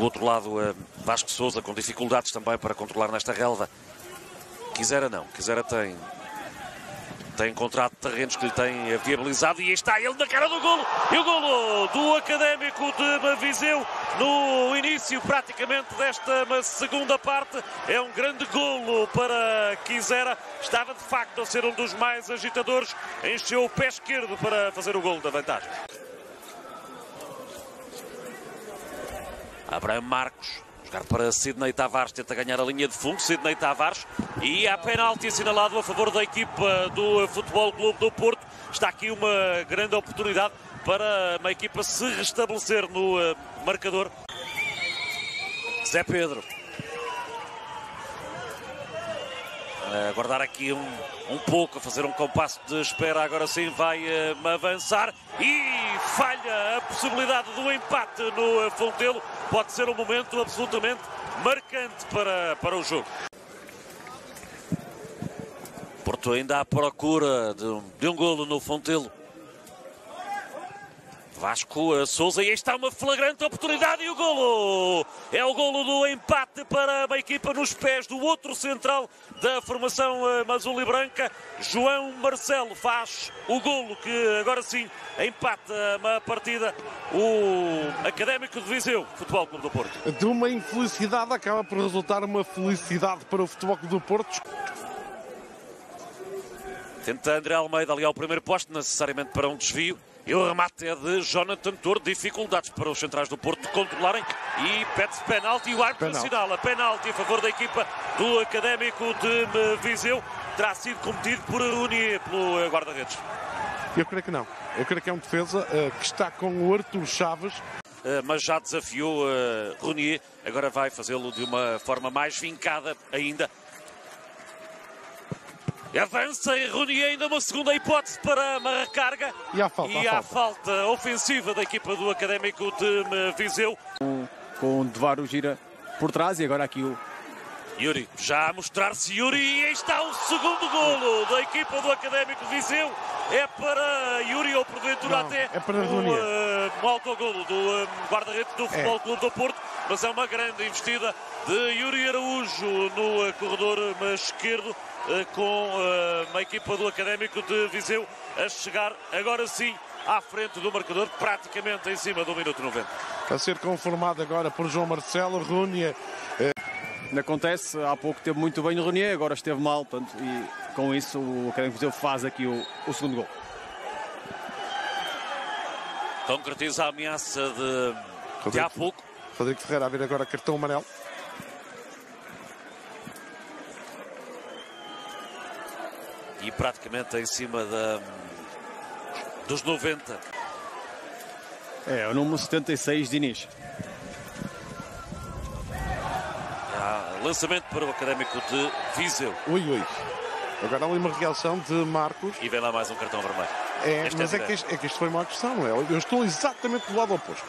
Do outro lado, eh, Vasco Souza com dificuldades também para controlar nesta relva. Quisera não, Quisera tem tem encontrado terrenos que lhe têm viabilizado e está ele na cara do golo. E o golo do Académico de Viseu no início praticamente desta segunda parte. É um grande golo para Quisera. Estava de facto a ser um dos mais agitadores. Encheu o pé esquerdo para fazer o golo da vantagem. Abraham Marcos Jogar para Sidney Tavares, tenta ganhar a linha de fundo. Sidney Tavares e há penalti assinalado a favor da equipa do Futebol Clube do Porto. Está aqui uma grande oportunidade para uma equipa se restabelecer no eh, marcador. Zé Pedro. A guardar aqui um, um pouco, a fazer um compasso de espera. Agora sim vai uh, avançar e falha a possibilidade do empate no uh, Fontelo pode ser um momento absolutamente marcante para, para o jogo. Porto ainda à procura de de um golo no Fontelo. Vasco a Souza e aí está uma flagrante oportunidade e o golo! É o golo do empate para a equipa nos pés do outro central da formação eh, azul e branca. João Marcelo faz o golo que agora sim empata a partida. O Académico de Viseu, Futebol Clube do Porto. De uma infelicidade acaba por resultar uma felicidade para o Futebol Clube do Porto. Tenta André Almeida ali ao primeiro posto, necessariamente para um desvio. E o remate é de Jonathan Toro. Dificuldades para os centrais do Porto controlarem. E pede-se penalti. E o árbitro assinala penalti a favor da equipa do Académico de Viseu. Terá sido cometido por Rounier, pelo guarda-redes. Eu creio que não. Eu creio que é um defesa uh, que está com o Arthur Chaves. Uh, mas já desafiou uh, Rounier. Agora vai fazê-lo de uma forma mais vincada ainda. Avança e Rooney ainda uma segunda hipótese para a carga. E há falta. E há falta. falta ofensiva da equipa do Académico de Viseu. Com, com o Devaro gira por trás e agora aqui o Yuri, já a mostrar-se Yuri e aí está o segundo golo da equipa do Académico de Viseu. É para Yuri ou porventura Não, até é para o, uh, um autogolo do uh, guarda-redes do Futebol é. Clube do Porto, mas é uma grande investida de Yuri Araújo no uh, corredor esquerdo com a equipa do Académico de Viseu a chegar agora sim à frente do marcador, praticamente em cima do minuto 90. A ser conformado agora por João Marcelo Rúnia. Acontece, há pouco teve muito bem o Renier, agora esteve mal, portanto, e com isso o Académico Viseu faz aqui o, o segundo gol. Concretiza a ameaça de, Rodrigo, de há pouco. Rodrigo Ferreira a ver agora cartão amarelo. E praticamente em cima da, dos 90. É, o número 76 de Inês. Lançamento para o Académico de Viseu. Ui, ui. Agora há ali uma reação de Marcos. E vem lá mais um cartão vermelho. É, Esta mas é, é, que este, é que isto foi uma questão, não é? Eu estou exatamente do lado oposto.